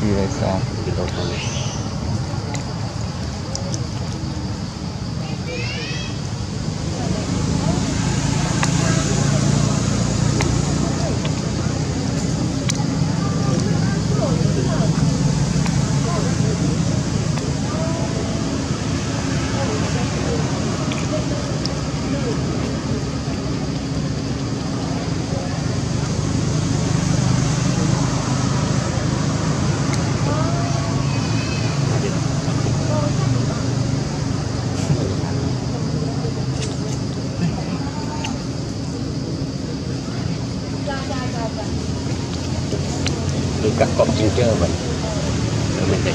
Yes, so. Các con chim chơi mình Để mình chạy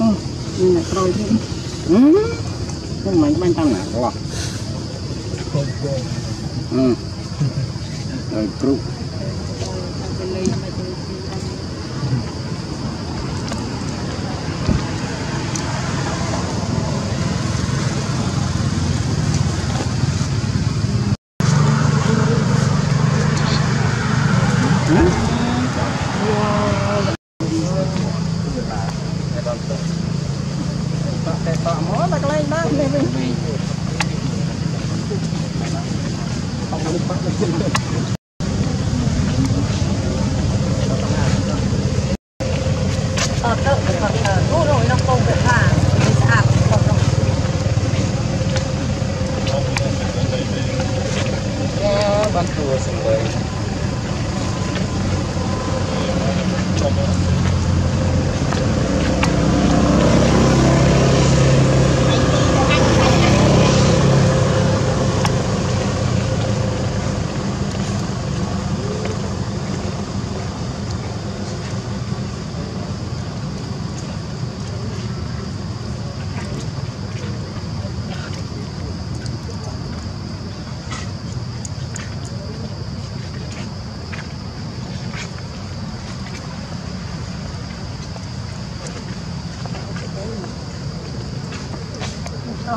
អូមានអ្នកក្រោយទៀតហឹមខ្ញុំមិនបាញ់តាំងណាគាត់អឺត្រូវគ្រូ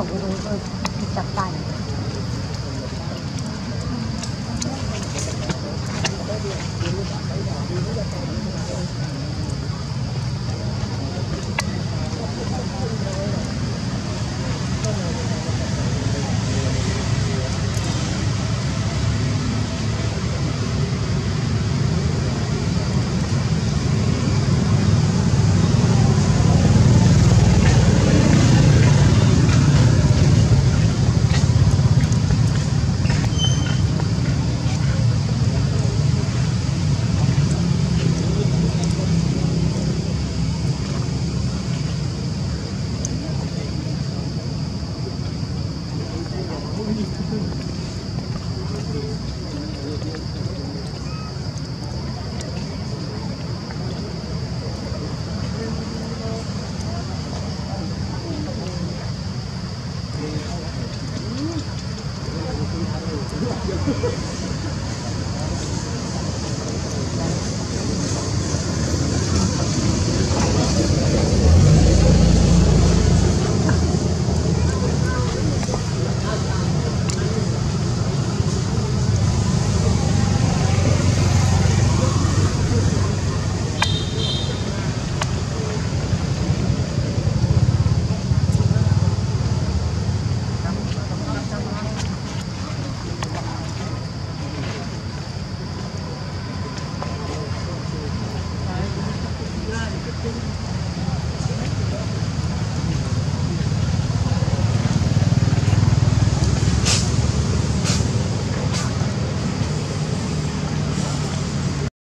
我怎么会